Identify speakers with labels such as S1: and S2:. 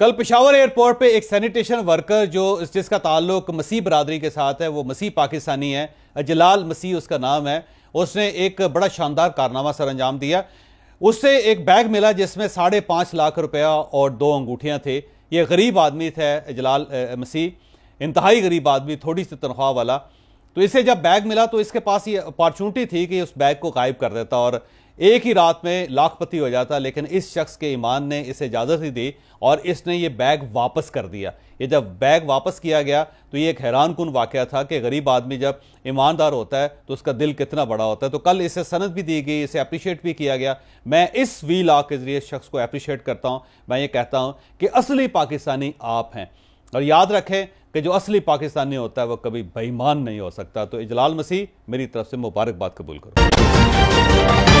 S1: कल पिशावर एयरपोर्ट पे एक सैनिटेशन वर्कर जो जिसका ताल्लुक मसीह बरदरी के साथ है, वो मसीह पाकिस्तानी है, जलाल मसीह उसका नाम है। उसने एक बड़ा शानदार कारनामा सर अंजाम दिया। उससे एक बैग मिला जिसमें साढ़े पाँच लाख रुपया और दो अंगूठियाँ थे। ये गरीब आदमी थे, जलाल मसीह। इंतहाई गरीब आदमी, थोड़ी सी तनख्वाह वाला। तो इसे जब बैग मिला तो इसके पास ये अपॉर्चुनिटी थी कि उस बैग को गायब कर देता और एक ही रात में लाखपति हो जाता, लेकिन इस शख्स के ईमान ने इसे इजाज़त ही दी और इसने ये बैग वापस कर दिया। ये जब बैग वापस किया गया तो ये एक हैरान कन वाक़ था कि गरीब आदमी जब ईमानदार होता है तो उसका दिल कितना बड़ा होता है। तो कल इसे सनत भी दी गई, इसे अप्रिशिएट भी किया गया। मैं इस वी लॉ के ज़रिए शख्स को अप्रिशिएट करता हूँ। मैं ये कहता हूँ कि असली पाकिस्तानी आप हैं। और याद रखें कि जो असली पाकिस्तानी होता है, वो कभी बेईमान नहीं हो सकता। तो इजलाल मसीह, मेरी तरफ़ से मुबारकबाद कबूल करो।